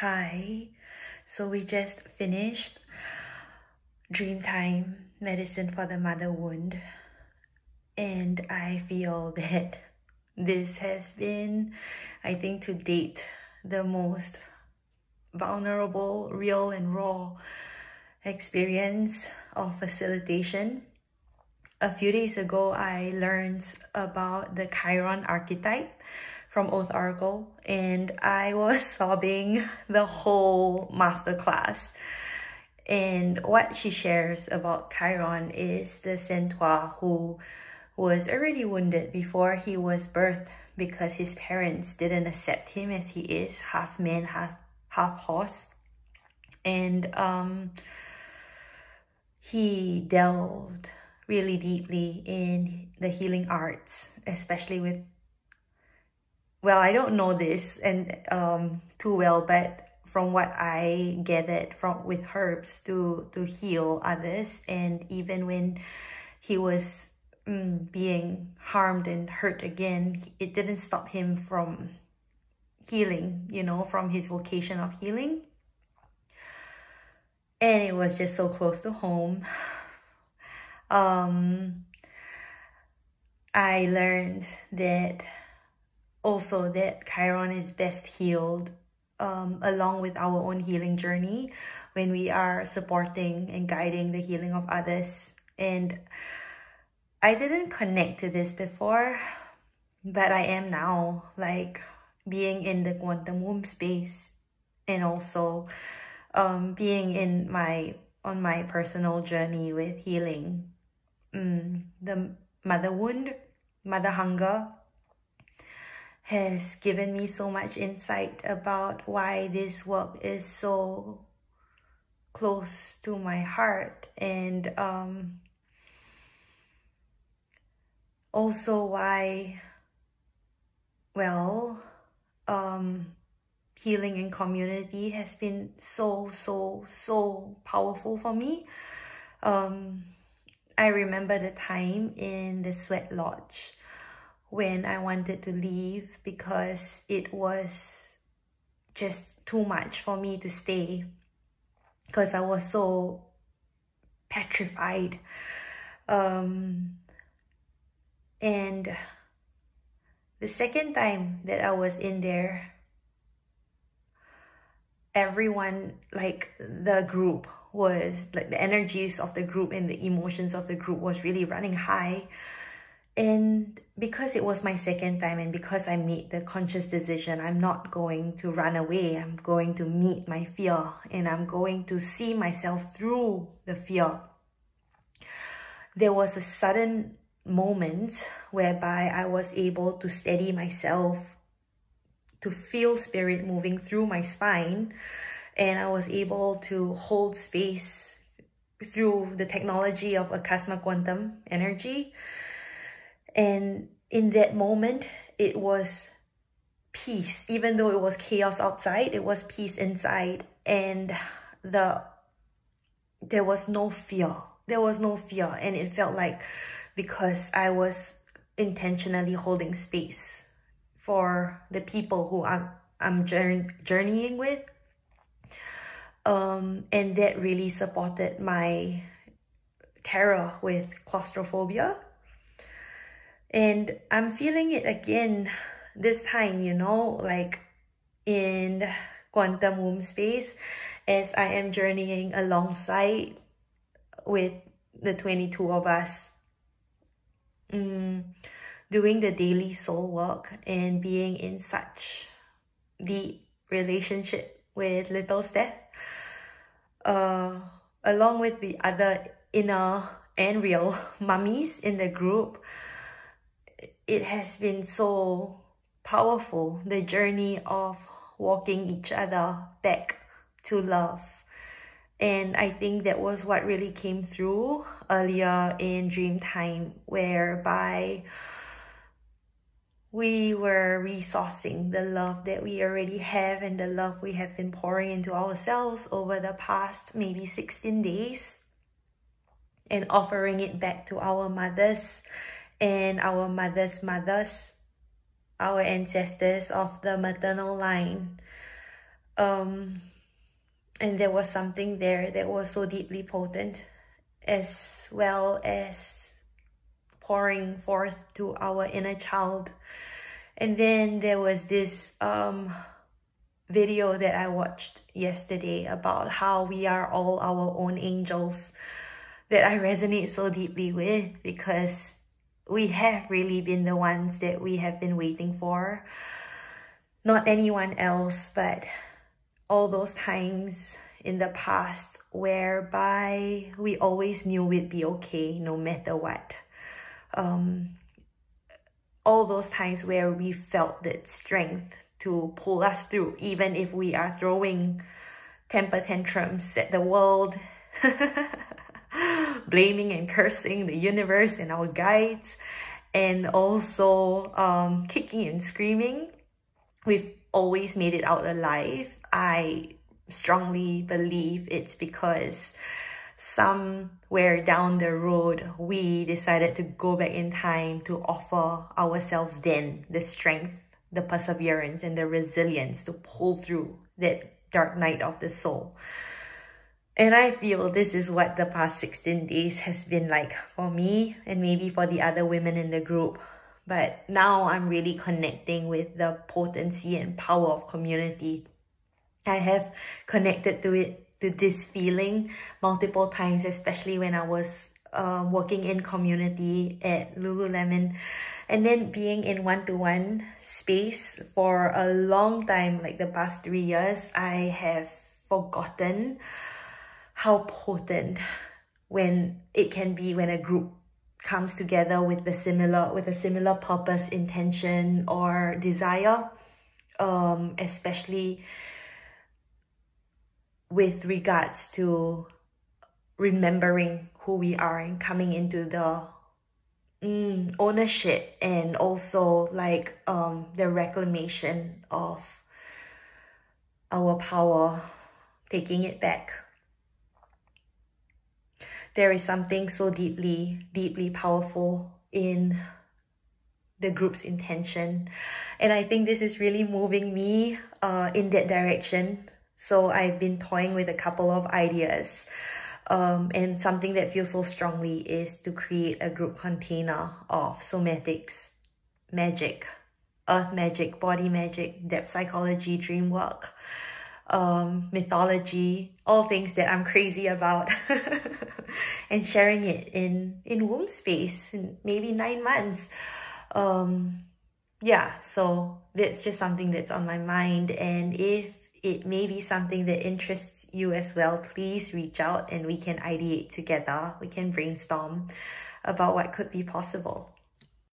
Hi. So we just finished Dreamtime Medicine for the Mother Wound. And I feel that this has been, I think to date, the most vulnerable, real and raw experience of facilitation. A few days ago, I learned about the Chiron archetype from Oath Oracle and I was sobbing the whole masterclass. And what she shares about Chiron is the centaur who was already wounded before he was birthed because his parents didn't accept him as he is, half man, half, half horse. And um, he delved really deeply in the healing arts, especially with well, I don't know this and um, too well, but from what I gathered from with herbs to to heal others, and even when he was mm, being harmed and hurt again, it didn't stop him from healing. You know, from his vocation of healing, and it was just so close to home. Um, I learned that also that Chiron is best healed um, along with our own healing journey when we are supporting and guiding the healing of others. And I didn't connect to this before, but I am now, like being in the quantum womb space and also um, being in my on my personal journey with healing mm, the mother wound, mother hunger, has given me so much insight about why this work is so close to my heart and um, also why well um, healing in community has been so so so powerful for me. Um, I remember the time in the sweat lodge when I wanted to leave because it was just too much for me to stay because I was so petrified. Um, and the second time that I was in there, everyone, like the group was, like the energies of the group and the emotions of the group was really running high. And because it was my second time and because I made the conscious decision, I'm not going to run away. I'm going to meet my fear and I'm going to see myself through the fear. There was a sudden moment whereby I was able to steady myself, to feel spirit moving through my spine, and I was able to hold space through the technology of Akasma Quantum Energy and in that moment, it was peace. Even though it was chaos outside, it was peace inside. And the there was no fear. There was no fear. And it felt like because I was intentionally holding space for the people who I'm, I'm journeying with. Um, and that really supported my terror with claustrophobia and I'm feeling it again this time, you know, like in quantum womb space as I am journeying alongside with the 22 of us. Mm, doing the daily soul work and being in such deep relationship with little Steph. Uh, along with the other inner and real mummies in the group it has been so powerful, the journey of walking each other back to love. And I think that was what really came through earlier in Dreamtime, whereby we were resourcing the love that we already have and the love we have been pouring into ourselves over the past maybe 16 days and offering it back to our mothers and our mother's mothers, our ancestors of the maternal line. Um, and there was something there that was so deeply potent as well as pouring forth to our inner child. And then there was this um, video that I watched yesterday about how we are all our own angels that I resonate so deeply with because we have really been the ones that we have been waiting for. Not anyone else, but all those times in the past whereby we always knew we'd be okay no matter what. Um, all those times where we felt that strength to pull us through, even if we are throwing temper tantrums at the world, blaming and cursing the universe and our guides, and also um, kicking and screaming. We've always made it out alive. I strongly believe it's because somewhere down the road, we decided to go back in time to offer ourselves then the strength, the perseverance, and the resilience to pull through that dark night of the soul. And I feel this is what the past 16 days has been like for me and maybe for the other women in the group. But now I'm really connecting with the potency and power of community I have connected to it, to this feeling multiple times, especially when I was uh, working in community at Lululemon. And then being in one-to-one -one space for a long time, like the past three years, I have forgotten how potent when it can be when a group comes together with the similar with a similar purpose intention or desire um especially with regards to remembering who we are and coming into the mm, ownership and also like um, the reclamation of our power, taking it back. There is something so deeply, deeply powerful in the group's intention. And I think this is really moving me uh, in that direction so I've been toying with a couple of ideas. Um, and something that feels so strongly is to create a group container of somatics, magic, earth magic, body magic, depth psychology, dream work, um, mythology, all things that I'm crazy about and sharing it in, in womb space in maybe nine months. Um, yeah, so that's just something that's on my mind. And if it may be something that interests you as well, please reach out and we can ideate together. We can brainstorm about what could be possible.